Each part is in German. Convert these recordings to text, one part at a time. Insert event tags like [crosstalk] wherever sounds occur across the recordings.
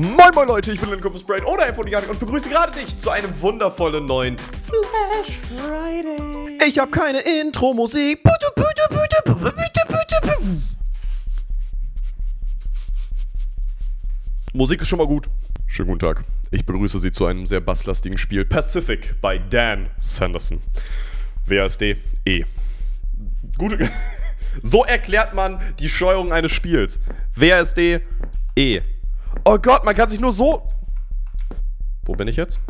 Moin moin Leute, ich bin Lincoln Brain oder Infonianik und begrüße gerade dich zu einem wundervollen neuen Flash Friday. Ich habe keine Intro-Musik. Musik ist schon mal gut. Schönen guten Tag. Ich begrüße Sie zu einem sehr basslastigen Spiel Pacific bei Dan Sanderson. WASD E. Gute. [laughs] So erklärt man die Steuerung eines Spiels. WASD E. Oh Gott, man kann sich nur so. Wo bin ich jetzt?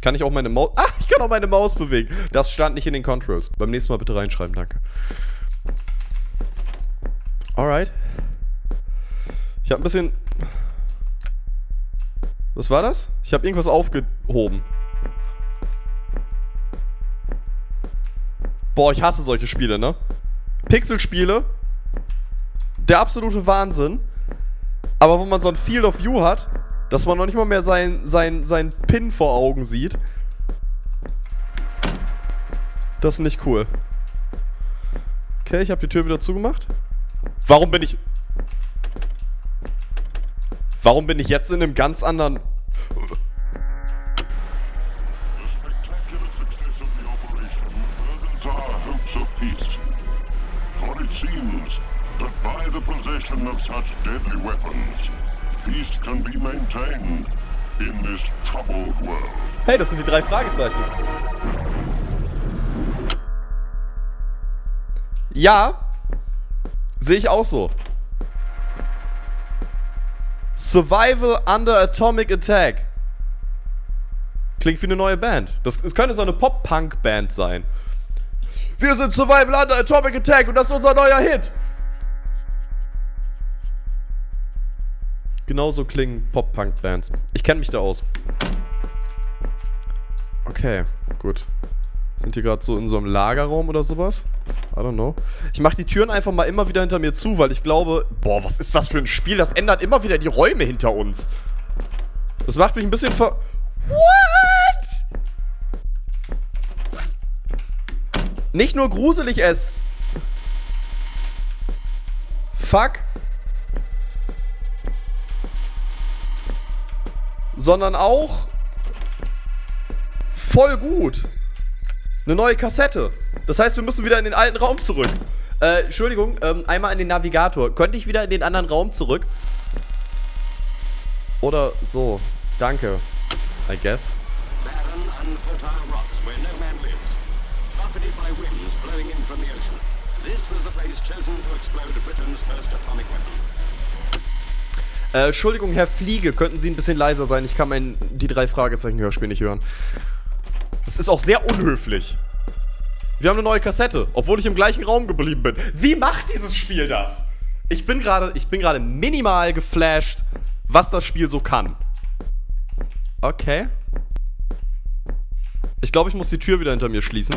Kann ich auch meine Maus. Ah, ich kann auch meine Maus bewegen. Das stand nicht in den Controls. Beim nächsten Mal bitte reinschreiben, danke. Alright. Ich habe ein bisschen. Was war das? Ich habe irgendwas aufgehoben. Boah, ich hasse solche Spiele, ne? Pixelspiele. Der absolute Wahnsinn. Aber wo man so ein Field of View hat, dass man noch nicht mal mehr sein, sein, sein Pin vor Augen sieht. Das ist nicht cool. Okay, ich habe die Tür wieder zugemacht. Warum bin ich... Warum bin ich jetzt in einem ganz anderen... the possession of such deadly weapons, peace can be maintained in this troubled world. Hey, das sind die drei Fragezeichen. Ja, sehe ich auch so. Survival under Atomic Attack. Klingt wie eine neue Band. Das, das könnte so eine Pop-Punk-Band sein. Wir sind Survival under Atomic Attack und das ist unser neuer Hit. Genauso klingen Pop-Punk-Bands. Ich kenne mich da aus. Okay, gut. Sind hier gerade so in so einem Lagerraum oder sowas? I don't know. Ich mache die Türen einfach mal immer wieder hinter mir zu, weil ich glaube... Boah, was ist das für ein Spiel? Das ändert immer wieder die Räume hinter uns. Das macht mich ein bisschen ver... What? Nicht nur gruselig, es... Fuck. Sondern auch... Voll gut. Eine neue Kassette. Das heißt, wir müssen wieder in den alten Raum zurück. Äh, Entschuldigung, ähm, einmal in den Navigator. Könnte ich wieder in den anderen Raum zurück? Oder so. Danke. I guess. This was the place chosen to explode Britain's first atomic weapon. Äh, Entschuldigung, Herr Fliege, könnten Sie ein bisschen leiser sein? Ich kann mein die drei Fragezeichen Hörspiel nicht hören. Das ist auch sehr unhöflich. Wir haben eine neue Kassette, obwohl ich im gleichen Raum geblieben bin. Wie macht dieses Spiel das? Ich bin gerade, ich bin gerade minimal geflasht, was das Spiel so kann. Okay. Ich glaube, ich muss die Tür wieder hinter mir schließen.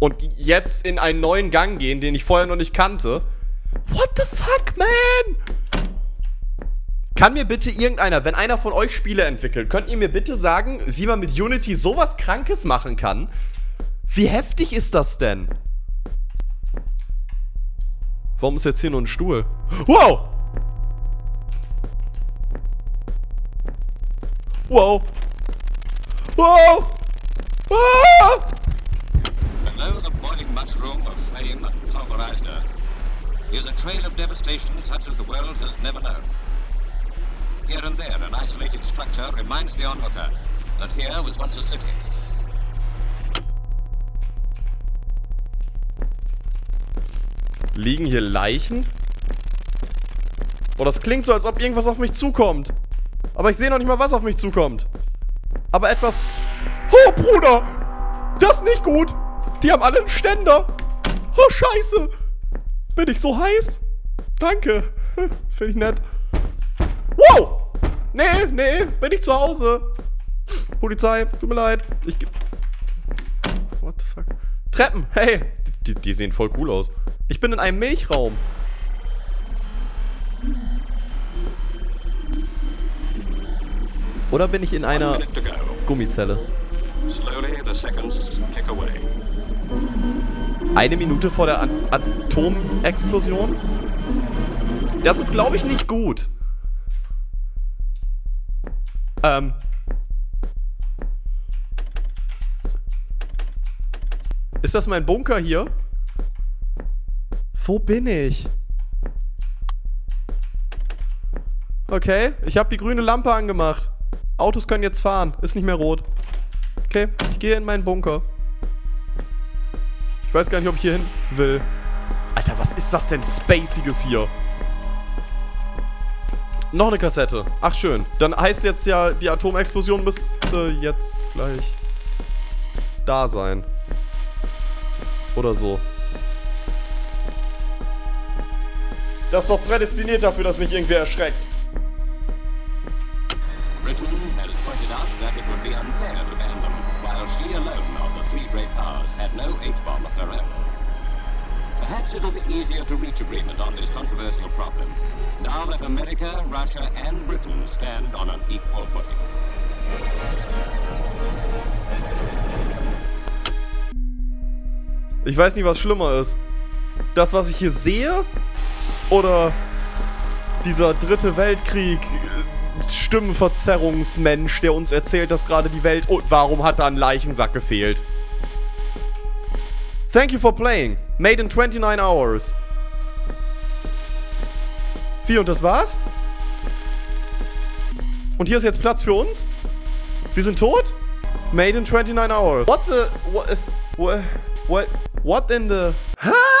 Und jetzt in einen neuen Gang gehen, den ich vorher noch nicht kannte. What the fuck, man? Kann mir bitte irgendeiner, wenn einer von euch Spiele entwickelt, könnt ihr mir bitte sagen, wie man mit Unity sowas Krankes machen kann? Wie heftig ist das denn? Warum ist jetzt hier nur ein Stuhl? Wow! Wow! Wow! Ah! Below the boiling mushroom of flame pulverized earth is a trail of devastation such as the world has never known. Here and there, an isolated structure reminds the onlooker that here was once a city. Liegen hier Leichen? Oh, das klingt so, als ob irgendwas auf mich zukommt. Aber ich sehe noch nicht mal, was auf mich zukommt. Aber etwas... Oh, Bruder! Das ist nicht gut! Die haben alle einen Ständer! Oh, scheiße! Bin ich so heiß? Danke. [laughs] Finde ich nett. Wow! Nee, nee, bin ich zu Hause. Polizei, tut mir leid. Ich... What the fuck? Treppen, hey! Die, die sehen voll cool aus. Ich bin in einem Milchraum. Oder bin ich in einer. Gummizelle? Slowly the seconds tick away. Eine Minute vor der Atomexplosion? Das ist, glaube ich, nicht gut. Ähm. Ist das mein Bunker hier? Wo bin ich? Okay, ich habe die grüne Lampe angemacht. Autos können jetzt fahren. Ist nicht mehr rot. Okay, ich gehe in meinen Bunker. Ich weiß gar nicht, ob ich hier hin will. Alter, was ist das denn Spaciges hier? Noch eine Kassette. Ach, schön. Dann heißt jetzt ja, die Atomexplosion müsste jetzt gleich da sein. Oder so. Das ist doch prädestiniert dafür, dass mich irgendwer erschreckt. Perhaps it'll be easier to reach agreement on this controversial problem. Now that America, Russia, and Britain stand on an equal footing. Ich weiß nicht, was schlimmer ist. Das, was ich hier sehe? Oder dieser dritte Weltkrieg Stimmenverzerrungsmensch, der uns erzählt, dass gerade die Welt... Und warum hat da ein Leichensack gefehlt? Thank you for playing. Made in 29 hours. Wie, und das war's? Und hier ist jetzt Platz für uns? Wir sind tot? Made in 29 hours. What the... What... What, what in the... Ha?